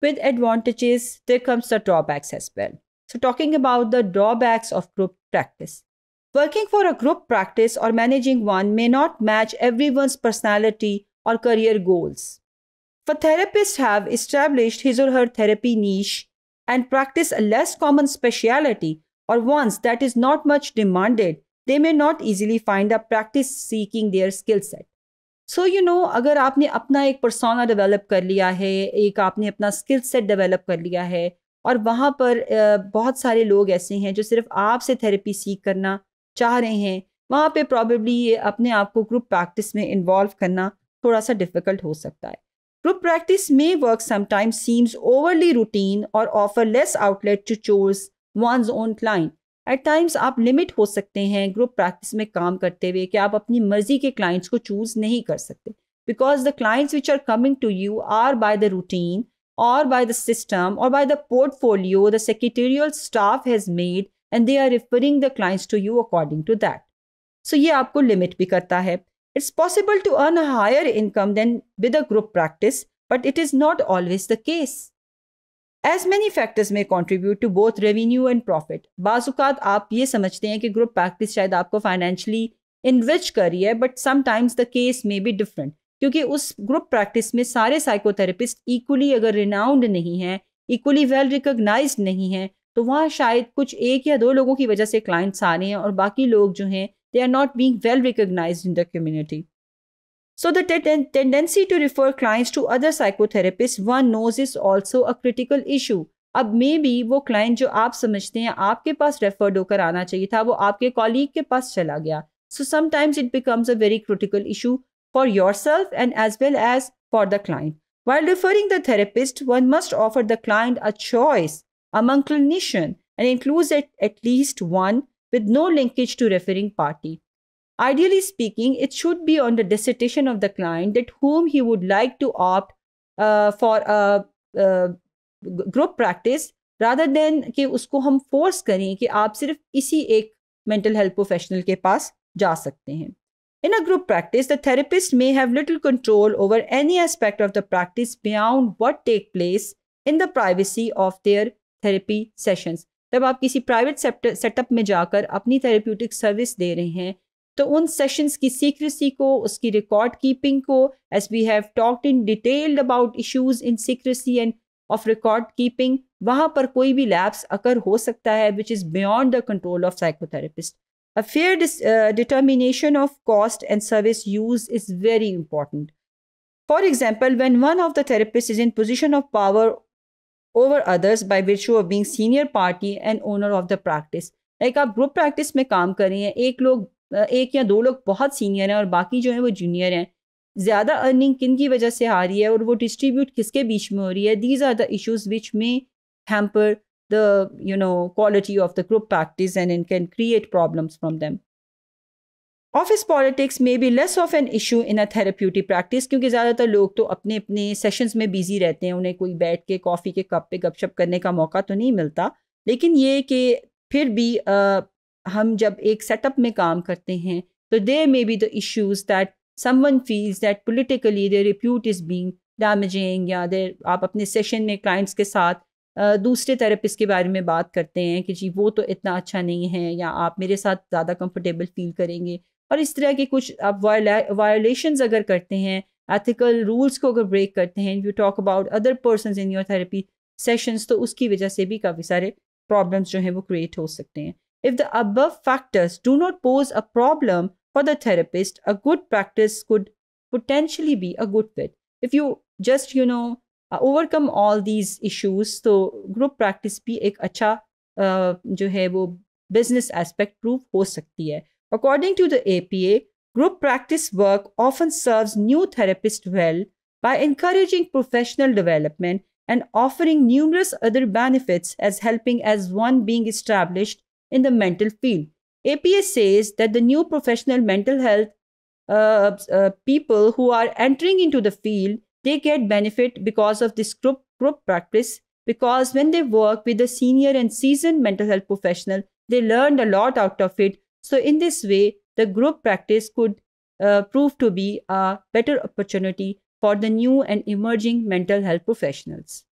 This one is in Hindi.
with advantages, there comes the drawbacks as well. So, talking about the drawbacks of group practice. Working for a group practice or managing one may not match everyone's personality or career goals. For therapists have established his or her therapy niche and practice a less common specialty or ones that is not much demanded, they may not easily find a practice seeking their skill set. So you know अगर आपने अपना एक परसोना डेवलप कर लिया है, एक आपने अपना स्किल सेट डेवलप कर लिया है, और वहाँ पर बहुत सारे लोग ऐसे हैं जो सिर्फ़ आपसे थेरेपी सीख करना चाह रहे हैं, वहाँ पे प्रॉबेबली ये अपने आप को ग्रुप प्रैक्टिस में इन्वॉल्व करना थोड़ा सा डिफ़िकल्ट हो सकता है। ग्रुप प्रैक्टिस में work sometimes seems overly routine और offer less outlet to choose once own client at times आप लिमिट हो सकते हैं ग्रुप प्रैक्टिस में काम करते हुए कि आप अपनी मर्ज़ी के क्लाइंट्स को चूज़ नहीं कर सकते। Because the clients which are coming to you are by the routine और बाय द सिस्टम और by the portfolio the secretarial staff has made and they are referring the clients to you according to that so ये आपको लिमिट भी करता है। It's possible to earn higher income than with a group practice but it is not always the case As many factors may contribute to both revenue and profit. बाज़ात आप ये समझते हैं कि ग्रुप प्रैक्टिस शायद आपको फाइनेंशियली इनरिच कर रही है बट समटाइम्स द केस में भी डिफरेंट क्योंकि उस ग्रुप प्रैक्टिस में सारे साइकोथेरेपिस्ट इक्वली अगर रिनाउंड नहीं हैं इक्वली वेल रिकोगनाइज नहीं हैं तो वहाँ शायद कुछ एक या दो लोगों की वजह से क्लाइंट्स आ रहे हैं और बाकी लोग जो हैं they are not being well recognise in the community So the tendency to refer clients to other psychotherapists one knows is also a critical issue. अब मे बी वो क्लाइंट जो आप समझते हैं आपके पास रेफर्ड होकर आना चाहिए था वो आपके कॉलीग के पास चला गया so sometimes it becomes a very critical issue for yourself and as well as for the client While referring the therapist, one must offer the client a choice among clinicians and includes at, at least one with no linkage to referring party. Ideally speaking, it should be on the dissertation of the client that whom he would like to opt uh, for a, a group practice rather than कि उसको हम फोर्स करें कि आप सिर्फ़ इसी एक mental health professional के पास जा सकते हैं In a group practice, the therapist may have little control over any aspect of the practice beyond what take place in the privacy of their therapy sessions. जब आप किसी प्राइवेट सेटअप में जाकर अपनी थेरेप्यूटिक सर्विस दे रहे हैं तो उन सेशंस की सीक्रेसी को, उसकी रिकॉर्ड कीपिंग को as we have talked in detailed about issues in secrecy and of record keeping वहाँ पर कोई भी लैब्स अकर हो सकता है which is beyond the control of psychotherapist a fair determination of cost and service use is very important for example when one of the therapist is in position of power over others by विचू of being senior party and owner of the practice like आप ग्रुप प्रैक्टिस में काम कर रहे हैं, एक लोग एक या दो लोग बहुत सीनियर हैं और बाकी जो है वो जूनियर हैं। ज़्यादा अर्निंग किन की वजह से आ रही है और वो डिस्ट्रीब्यूट किसके बीच में हो रही है? These are the issues which may hamper the you know quality of the group practice and in can create problems from them office politics में भी less of an issue in a therapeutic practice क्योंकि ज़्यादातर लोग तो अपने अपने सेशंस में बिज़ी रहते हैं। उन्हें कोई बैठ के कॉफ़ी के कप पे गपशप करने का मौका तो नहीं मिलता। लेकिन ये कि फिर भी हम जब एक सेटअप में काम करते हैं तो there maybe the issues that someone feels that politically their repute is being damaging या देर आप अपने सेशन में क्लाइंट्स के साथ दूसरे थेरेपिस्ट के बारे में बात करते हैं कि जी वो तो इतना अच्छा नहीं है या आप मेरे साथ ज़्यादा कंफर्टेबल फील करेंगे। और इस तरह के कुछ आप वायोलेशन अगर करते हैं एथिकल रूल्स को अगर ब्रेक करते हैं you talk about other person in your therapy sessions तो उसकी वजह से भी काफ़ी सारे प्रॉब्लम्स जो हैं वो क्रिएट हो सकते हैं। If the above factors do not pose a problem for the therapist, a good practice could potentially be a good fit. If you just, you know, uh, overcome all these issues, so group practice भी एक अच्छा uh, जो है वो business aspect proof हो सकती है. According to the APA, group practice work often serves new therapists well by encouraging professional development and offering numerous other benefits as helping as one being established in the mental field. APA says that the new professional mental health uh, uh, people who are entering into the field, they get benefit because of this group, group practice because when they work with a senior and seasoned mental health professional, they learned a lot out of it. So in this way, the group practice could uh, prove to be a better opportunity for the new and emerging mental health professionals.